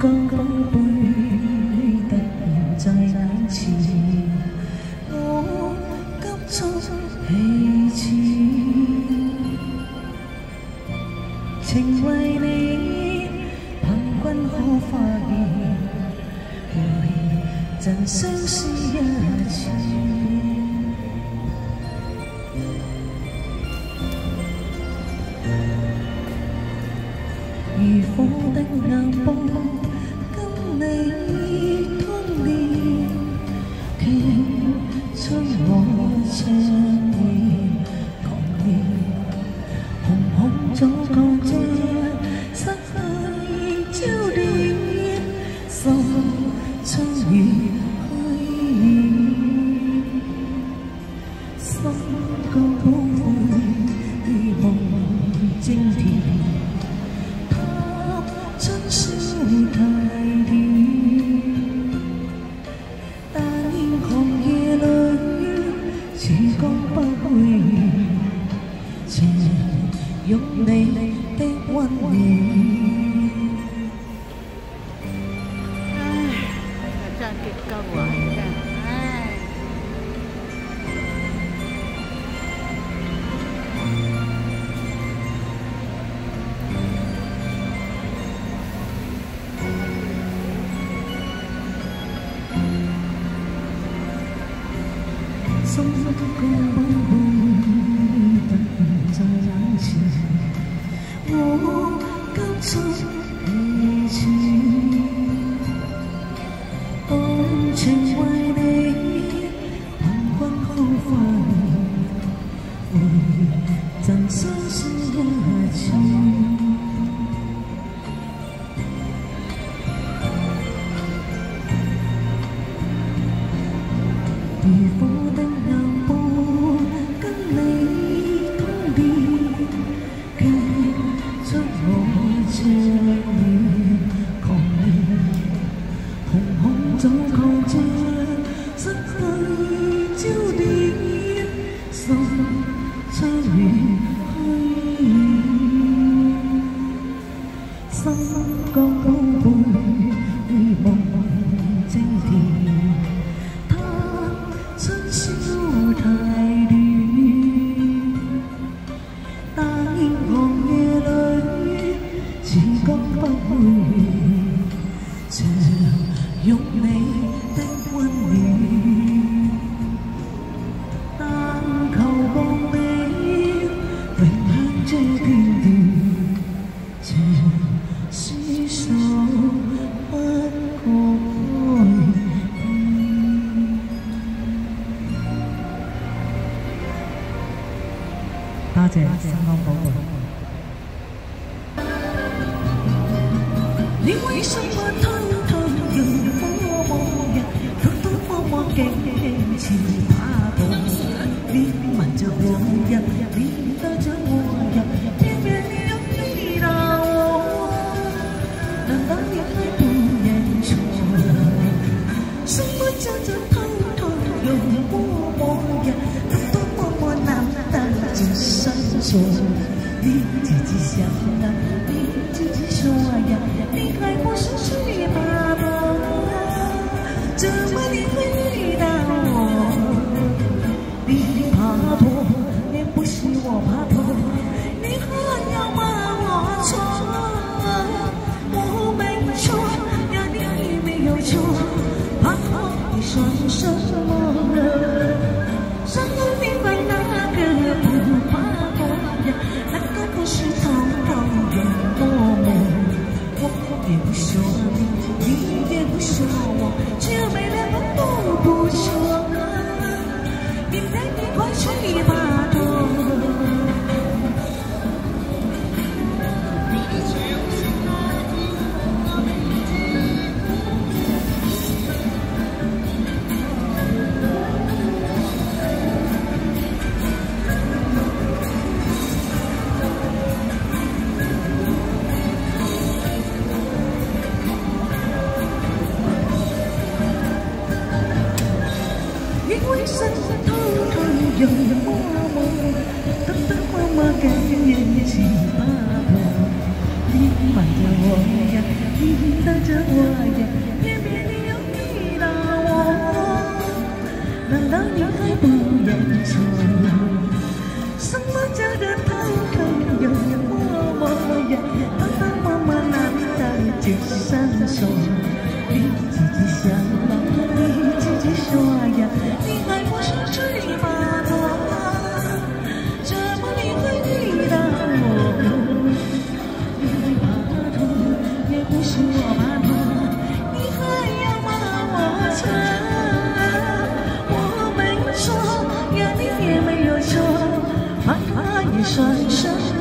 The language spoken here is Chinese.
刚刚杯，突然再眼前，我急促起止。情为你，凭君可发现，回赠相思一次。如火的眼波。心天，他不珍太但愿红夜里，曙光不会情欲你的温暖。纷纷过，归等你再相我敢敢你为什么偷偷又摸摸呀？偷偷摸摸勾勾起他心。你瞒着我呀，你背着我呀，偏偏又遇到我。难道你还不认错？你为什么偷偷又摸摸呀？偷偷摸摸难办。自己说呀，你自己想啊，你自己说呀，你还怕说。山山头头有花苞，等等妈妈给年轻阿哥。你瞒着我呀，你等着我呀，偏偏你又离了我，难道你还不认错？什么叫得偷头有花苞呀？等等妈妈难等就上错。转身